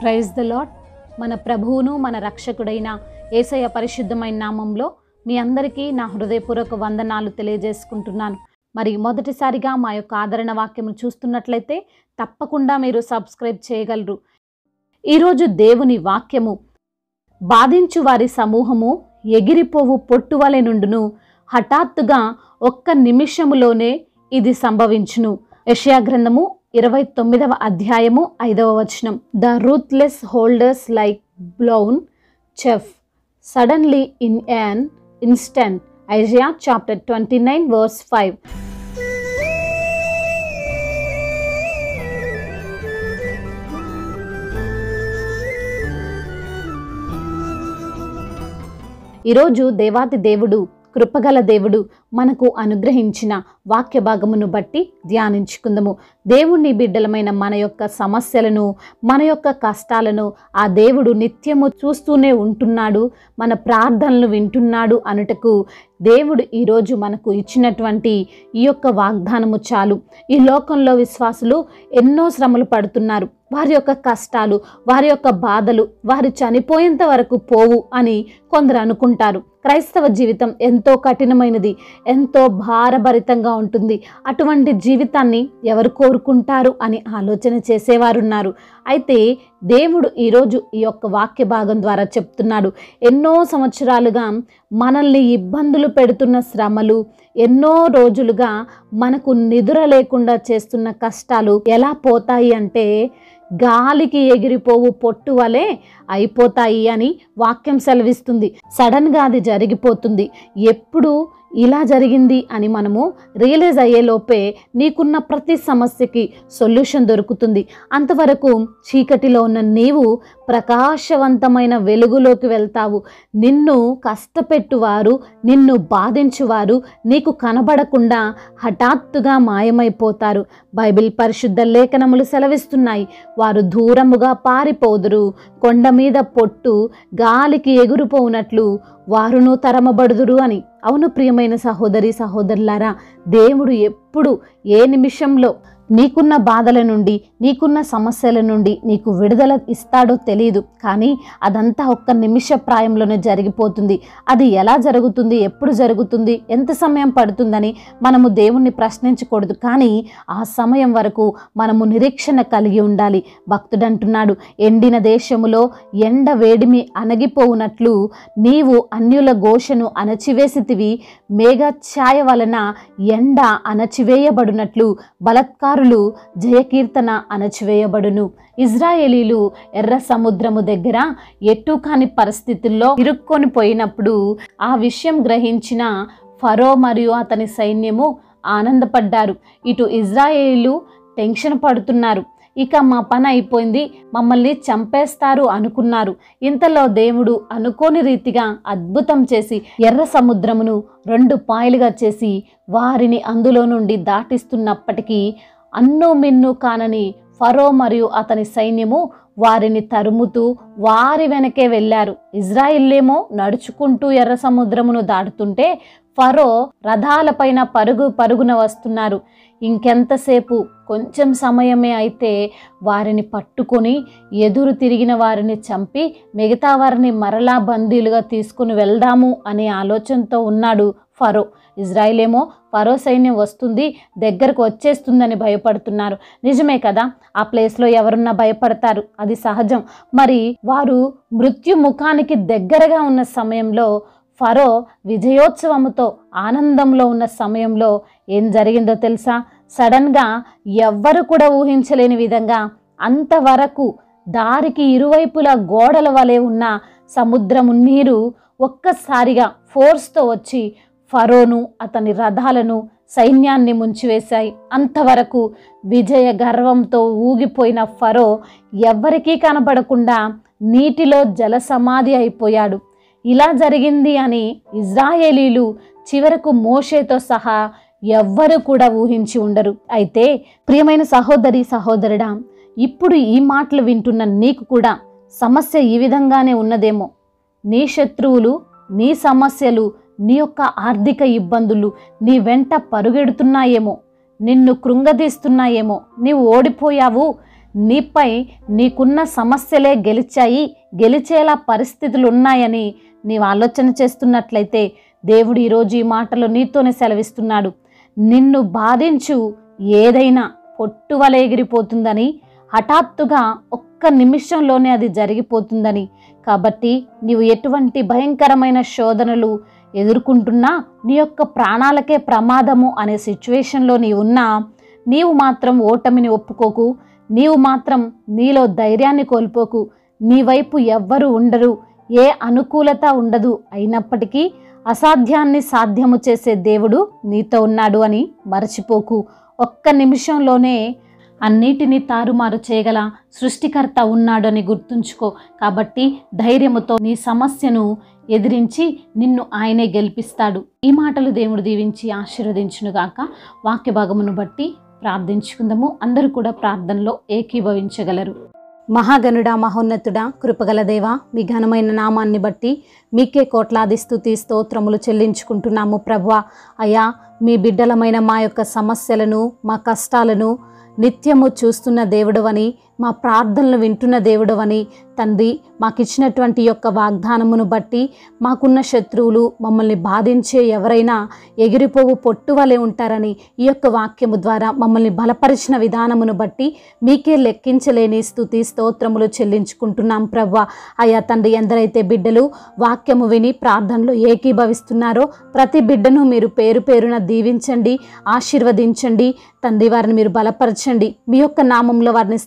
Praise the lord మన ప్రభువును మన రక్షకుడైన ఏసయ పరిశుద్ధమైన నామంలో మీ అందరికీ నా హృదయపూర్వక వందనాలు తెలియజేసుకుంటున్నాను. మరి మొదటిసారిగా మా యొక్క ఆదరణ వాక్యము చూస్తున్నట్లయితే తప్పకుండా మీరు సబ్స్క్రైబ్ చేయగలరు. ఈరోజు దేవుని వాక్యము బాధించు వారి సమూహము ఎగిరిపోవు పొట్టువలె నుండును. హఠాత్తుగా ఒక్క నిమిషములోనే ఇది సంభవించును. యెషయా గ్రంథము ఇరవై తొమ్మిదవ అధ్యాయము ఐదవ వచనం. The ruthless hordes like blown chaff suddenly in an instant Isaiah chapter twenty nine verse five ఈరోజు దేవాతి దేవుడు కృపగల దేవుడు మనకు అనుగ్రహించిన వాక్య భాగమును బట్టి ధ్యానించుకుందాము. దేవుణ్ణి బిడ్డలమైన మన యొక్క సమస్యలను మన యొక్క కష్టాలను ఆ దేవుడు నిత్యము చూస్తూనే ఉంటున్నాడు మన ప్రార్థనలు వింటున్నాడు అనుటకు దేవుడు ఈరోజు మనకు ఇచ్చినటువంటి ఈ యొక్క వాగ్దానము చాలు. ఈ లోకంలో విశ్వాసులు ఎన్నో శ్రమలు పడుతున్నారు. వారి యొక్క కష్టాలు వారి యొక్క బాధలు వారు చనిపోయేంత వరకు పోవు అని కొందరు అనుకుంటారు. క్రైస్తవ జీవితం ఎంతో కఠినమైనది ఎంతో భారభరితంగా ఉంటుంది. అటువంటి జీవితాన్ని ఎవరు కోరుకుంటారు అని ఆలోచన చేసేవారున్నారు. అయితే దేవుడు ఈరోజు ఈ యొక్క వాక్య భాగం ద్వారా చెప్తున్నాడు. ఎన్నో సంవత్సరాలుగా మనల్ని ఇబ్బందులు పెడుతున్న శ్రమలు ఎన్నో రోజులుగా మనకు నిద్ర లేకుండా చేస్తున్న కష్టాలు ఎలా పోతాయి అంటే గాలికి ఎగిరిపోవు పొట్టు వలె అయిపోతాయి అని వాక్యం సెలవిస్తుంది. సడన్గా అది జరిగిపోతుంది. ఎప్పుడు ఇలా జరిగింది అని మనము రియలైజ్ అయ్యేలోపే నీకున్న ప్రతి సమస్యకి సొల్యూషన్ దొరుకుతుంది. అంతవరకు చీకటిలో ఉన్న నీవు ప్రకాశవంతమైన వెలుగులోకి వెళ్తావు. నిన్ను కష్టపెట్టువారు నిన్ను బాధించువారు నీకు కనబడకుండా హఠాత్తుగా మాయమైపోతారు. బైబిల్ పరిశుద్ధ లేఖనములు సెలవిస్తున్నాయి. వారు దూరముగా పారిపోదురు కొండ మీద పొట్టు గాలికి ఎగురుపోనట్లు వారును తరమబడుదురు అని. అవును ప్రియమైన సహోదరి సహోదరులారా దేవుడు ఎప్పుడు ఏ నిమిషంలో నీకున్న బాధల నుండి నీకున్న సమస్యల నుండి నీకు విడుదల ఇస్తాడో తెలియదు కానీ అదంతా ఒక్క నిమిష ప్రాయంలోనే జరిగిపోతుంది. అది ఎలా జరుగుతుంది? ఎప్పుడు జరుగుతుంది? ఎంత సమయం పడుతుందని మనము దేవుణ్ణి ప్రశ్నించకూడదు. కానీ ఆ సమయం వరకు మనము నిరీక్షణ కలిగి ఉండాలి. భక్తుడు అంటున్నాడు ఎండిన దేశములో ఎండ వేడిమి అణగిపోవునట్లు నీవు అన్యుల ఘోషను అణచివేసితివి. మేఘ ఛాయ వలన ఎండ అణచివేయబడినట్లు కుమారులు జయకీర్తన అణచివేయబడును. ఇజ్రాయేలీలు ఎర్ర సముద్రము దగ్గర ఎటు కాని పరిస్థితుల్లో ఇరుక్కొని పోయినప్పుడు ఆ విషయం గ్రహించిన ఫరో మరియు అతని సైన్యము ఆనందపడ్డారు. ఇటు ఇజ్రాయేలీలు టెన్షన్ పడుతున్నారు. ఇక మా పని అయిపోయింది మమ్మల్ని చంపేస్తారు అనుకున్నారు. ఇంతలో దేవుడు అనుకోని రీతిగా అద్భుతం చేసి ఎర్ర సముద్రమును రెండు పాయలుగా చేసి వారిని అందులో నుండి దాటిస్తున్నప్పటికీ అన్ను మిన్ను కానని ఫరో మరియు అతని సైన్యము వారిని తరుముతూ వారి వెనకే వెళ్ళారు. ఇజ్రాయిల్లేమో నడుచుకుంటూ ఎర్ర సముద్రమును దాటుతుంటే ఫరో రథాలపైన పరుగు పరుగున వస్తున్నారు. ఇంకెంతసేపు? కొంచెం సమయమే అయితే వారిని పట్టుకొని ఎదురు తిరిగిన వారిని చంపి మిగతా వారిని మరలా బందీలుగా తీసుకుని వెళ్దాము అనే ఆలోచనతో ఉన్నాడు ఫరో. ఇజ్రాయిల్ ఏమో ఫరో సైన్యం వస్తుంది దగ్గరకు వచ్చేస్తుందని భయపడుతున్నారు. నిజమే కదా ఆ ప్లేస్లో ఎవరున్నా భయపడతారు అది సహజం. మరి వారు మృత్యు ముఖానికి దగ్గరగా ఉన్న సమయంలో ఫరో విజయోత్సవముతో ఆనందంలో ఉన్న సమయంలో ఏం జరిగిందో తెలుసా? సడన్గా ఎవ్వరు కూడా ఊహించలేని విధంగా అంతవరకు దారికి ఇరువైపులా గోడల వలె ఉన్న సముద్రము నీరు ఒక్కసారిగా ఫోర్స్తో వచ్చి ఫరోను అతని రథాలను సైన్యాన్ని ముంచివేశాయి. అంతవరకు విజయ గర్వంతో ఊగిపోయిన ఫరో ఎవ్వరికీ కనబడకుండా నీటిలో జలసమాధి అయిపోయాడు. ఇలా జరిగింది అని ఇజ్రాయేలీలు చివరకు మోషేతో సహా ఎవ్వరు కూడా ఊహించి ఉండరు. అయితే ప్రియమైన సహోదరి సహోదరుడా ఇప్పుడు ఈ మాటలు వింటున్న నీకు కూడా సమస్య ఈ విధంగానే ఉన్నదేమో. నీ శత్రువులు నీ సమస్యలు నీ యొక్క ఆర్థిక ఇబ్బందులు నీ వెంట పరుగెడుతున్నాయేమో. నిన్ను కృంగదీస్తున్నాయేమో. నీవు ఓడిపోయావు. నీపై నీకున్న సమస్యలే గెలిచాయి. గెలిచేలా పరిస్థితులు ఉన్నాయని నీవు ఆలోచన చేస్తున్నట్లయితే దేవుడు ఈరోజు ఈ మాటలు నీతోనే సెలవిస్తున్నాడు. నిన్ను బాధించు ఏదైనా పొట్టువల ఎగిరిపోతుందని హఠాత్తుగా ఒక్క నిమిషంలోనే అది జరిగిపోతుందని. కాబట్టి నీవు ఎటువంటి భయంకరమైన శోధనలు ఎదుర్కొంటున్నా నీ యొక్క ప్రాణాలకే ప్రమాదము అనే సిచ్యువేషన్లో నీవు ఉన్నా నీవు మాత్రం ఓటమిని ఒప్పుకోకు నీవు మాత్రం నీలో ధైర్యాన్ని కోల్పోకు నీ వైపు ఎవ్వరు ఉండరు ఏ అనుకూలత ఉండదు. అయినప్పటికీ అసాధ్యాన్ని సాధ్యము చేసే దేవుడు నీతో ఉన్నాడు అని మరచిపోకు. ఒక్క నిమిషంలోనే అన్నిటినీ తారుమారు చేయగల సృష్టికర్త ఉన్నాడని గుర్తుంచుకో. కాబట్టి ధైర్యముతో నీ సమస్యను ఎదిరించి నిన్ను ఆయనే గెలిపిస్తాడు. ఈ మాటలు దేవుడు దీవించి ఆశీర్వదించునుగాక వాక్య భాగమును బట్టి ప్రార్థించుకుందాము. అందరూ కూడా ప్రార్థనలో ఏకీభవించగలరు. మహాగణుడా మహోన్నతుడా కృపగల దేవ మీ ఘనమైన నామాన్ని బట్టి మీకే కోట్లాది స్థుతి స్తోత్రములు చెల్లించుకుంటున్నాము ప్రభా అయా మీ బిడ్డలమైన మా యొక్క సమస్యలను మా కష్టాలను నిత్యము చూస్తున్న దేవుడవని మా ప్రార్థనలు వింటున్న దేవుడవని తండ్రి మాకిచ్చినటువంటి యొక్క వాగ్దానమును బట్టి మాకున్న శత్రువులు మమ్మల్ని బాధించే ఎవరైనా ఎగిరిపోవు పొట్టు వలె ఉంటారని ఈ యొక్క వాక్యము ద్వారా మమ్మల్ని బలపరిచిన విధానమును బట్టి మీకే లెక్కించలేని స్థుతి స్తోత్రములు చెల్లించుకుంటున్నాం ప్రవ్వ. అయ్యా తండ్రి ఎందరైతే బిడ్డలు వాక్యము విని ప్రార్థనలు ఏకీభవిస్తున్నారో ప్రతి బిడ్డను మీరు పేరు పేరున దీవించండి ఆశీర్వదించండి. తండ్రి వారిని మీరు బలపరచండి. మీ యొక్క నామంలో వారిని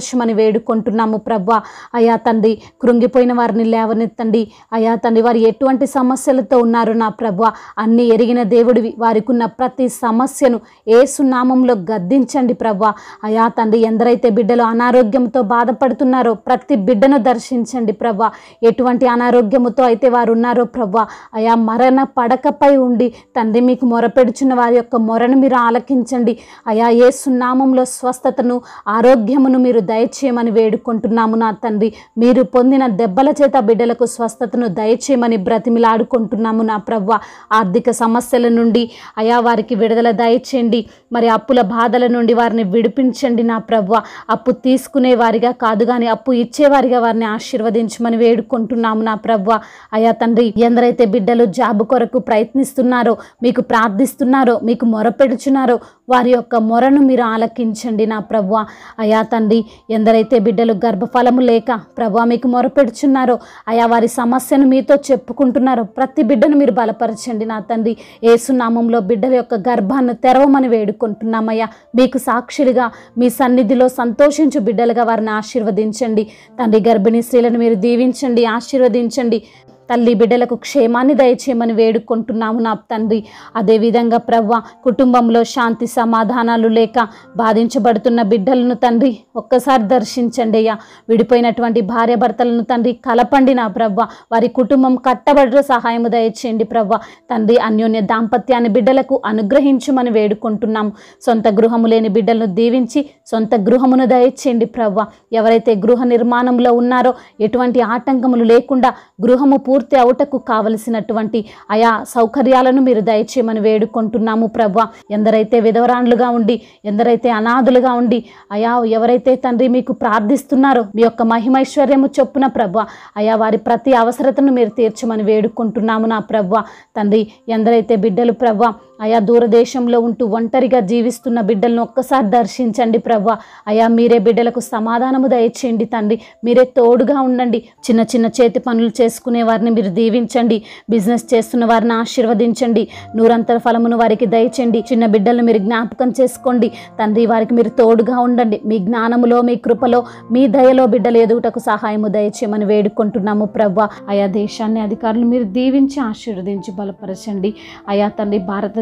స్థిరపరచమని వేడుకుంటున్నాము ప్రవ్వా అయా తండ్రి కృంగిపోయిన వారిని లేవనెత్తండి. అయా తండ్రి వారు ఎటువంటి సమస్యలతో ఉన్నారు నా ప్రభ? అన్ని ఎరిగిన దేవుడివి వారికి ఉన్న ప్రతి సమస్యను ఏ సున్నామంలో గద్దించండి ప్రభ. అయా తండ్రి ఎందరైతే బిడ్డలు అనారోగ్యంతో బాధపడుతున్నారో ప్రతి బిడ్డను దర్శించండి ప్రభా. ఎటువంటి అనారోగ్యముతో అయితే వారు ఉన్నారో ప్రభ? అయా మరణ పడకపై ఉండి తండ్రి మీకు మొరపెడుచున్న వారి యొక్క మొరను మీరు ఆలకించండి. అయా ఏ సున్నామంలో స్వస్థతను ఆరోగ్యమును మీరు దయచేయమని వేడుకుంటున్నాము నా తండ్రి. మీరు పొందిన దెబ్బల చేత బిడ్డలకు స్వస్థతను దయచేయమని బ్రతిమిలాడుకుంటున్నాము నా ప్రవ్వ. ఆర్థిక సమస్యల నుండి అయా వారికి విడుదల దయచేయండి. మరి అప్పుల బాధల నుండి వారిని విడిపించండి నా ప్రవ్వ. అప్పు తీసుకునే వారిగా కాదు కానీ అప్పు ఇచ్చేవారిగా వారిని ఆశీర్వదించమని వేడుకుంటున్నాము నా ప్రవ్వ. అయా తండ్రి ఎందరైతే బిడ్డలు జాబు కొరకు ప్రయత్నిస్తున్నారో మీకు ప్రార్థిస్తున్నారో మీకు మొరపెడుచున్నారో వారి యొక్క మొరను మీరు ఆలకించండి నా ప్రవ్వ. అయా తండ్రి ఎందరైతే బిడ్డలు గర్భఫలము లేక ప్రభా మీకు మొరపెడుచున్నారో అయా వారి సమస్యను మీతో చెప్పుకుంటున్నారో ప్రతి బిడ్డను మీరు బలపరచండి నా తండ్రి. ఏసునామంలో బిడ్డల యొక్క గర్భాన్ని తెరవమని వేడుకుంటున్నామయ్యా. మీకు సాక్షులుగా మీ సన్నిధిలో సంతోషించు బిడ్డలుగా వారిని ఆశీర్వదించండి. తండ్రి గర్భిణీ స్త్రీలను మీరు దీవించండి ఆశీర్వదించండి. తల్లి బిడ్డలకు క్షేమాన్ని దయచేయమని వేడుకుంటున్నాము నా తండ్రి. అదేవిధంగా ప్రవ్వ కుటుంబంలో శాంతి సమాధానాలు లేక బాధించబడుతున్న బిడ్డలను తండ్రి ఒక్కసారి దర్శించండి అయ్యా. విడిపోయినటువంటి భార్యాభర్తలను తండ్రి కలపండి నా ప్రవ్వ. వారి కుటుంబం కట్టబడిన సహాయము దయచేయండి ప్రవ్వ. తండ్రి అన్యోన్య దాంపత్యాన్ని బిడ్డలకు అనుగ్రహించమని వేడుకుంటున్నాము. సొంత గృహము లేని బిడ్డలను దీవించి సొంత గృహమును దయచేయండి ప్రవ్వ. ఎవరైతే గృహ నిర్మాణంలో ఉన్నారో ఎటువంటి ఆటంకములు లేకుండా గృహము పూర్తి అవుటకు కావలసినటువంటి ఆయా సౌకర్యాలను మీరు దయచేయమని వేడుకుంటున్నాము ప్రభా. ఎందరైతే విధవరాండ్లుగా ఉండి ఎందరైతే అనాథులుగా ఉండి అయా ఎవరైతే తండ్రి మీకు ప్రార్థిస్తున్నారో మీ యొక్క మహిమైశ్వర్యము చొప్పున ప్రభా అయా వారి ప్రతి అవసరతను మీరు తీర్చమని వేడుకుంటున్నాము నా ప్రభా. తండ్రి ఎందరైతే బిడ్డలు ప్రభా అయా దూరదేశంలో ఉంటూ ఒంటరిగా జీవిస్తున్న బిడ్డలను ఒక్కసారి దర్శించండి ప్రభా అయా మీరే బిడ్డలకు సమాధానము దయచేయండి తండ్రి. మీరే తోడుగా ఉండండి. చిన్న చిన్న చేతి పనులు చేసుకునే వారిని మీరు దీవించండి. బిజినెస్ చేస్తున్న వారిని ఆశీర్వదించండి. నూరంతర ఫలమును వారికి దయచండి చిన్న బిడ్డలను మీరు జ్ఞాపకం చేసుకోండి. తండ్రి వారికి మీరు తోడుగా ఉండండి. మీ జ్ఞానములో మీ కృపలో మీ దయలో బిడ్డలు ఎదుగుటకు సహాయము దయచేయమని వేడుకుంటున్నాము ప్రభా ఆయా దేశాన్ని అధికారులు మీరు దీవించి ఆశీర్వదించి బలపరచండి. అయా తండ్రి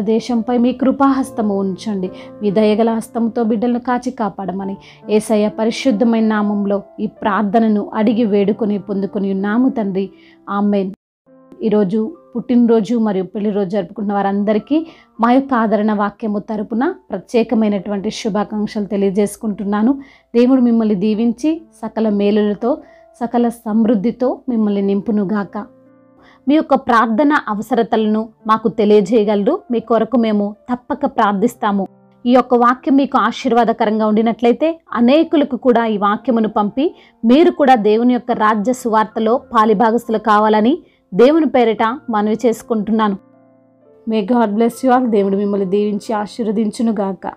దేశంపై మీ కృపాహస్తము ఉంచండి. మీ దయగల హస్తముతో బిడ్డలను కాచి కాపాడమని ఏసయ్య పరిశుద్ధమైన నామంలో ఈ ప్రార్థనను అడిగి వేడుకొని పొందుకొని ఉన్నాము తండ్రి. ఆమెన్. ఈరోజు పుట్టినరోజు మరియు పెళ్ళి రోజు జరుపుకున్న వారందరికీ మా యొక్క ఆదరణ వాక్యము తరపున ప్రత్యేకమైనటువంటి శుభాకాంక్షలు తెలియజేసుకుంటున్నాను. దేవుడు మిమ్మల్ని దీవించి సకల మేలులతో సకల సమృద్ధితో మిమ్మల్ని నింపునుగాక. మీ యొక్క ప్రార్థన అవసరతలను మాకు తెలియజేయగలరు. మీ కొరకు మేము తప్పక ప్రార్థిస్తాము. ఈ యొక్క వాక్యం మీకు ఆశీర్వాదకరంగా ఉండినట్లయితే అనేకులకు కూడా ఈ వాక్యమును పంపి మీరు కూడా దేవుని యొక్క రాజ్య సువార్తలో పాలిభాగస్తులు కావాలని దేవుని పేరిట మనవి చేసుకుంటున్నాను. May God bless you all దేవుడు మిమ్మల్ని దీవించి ఆశీర్వదించును గాక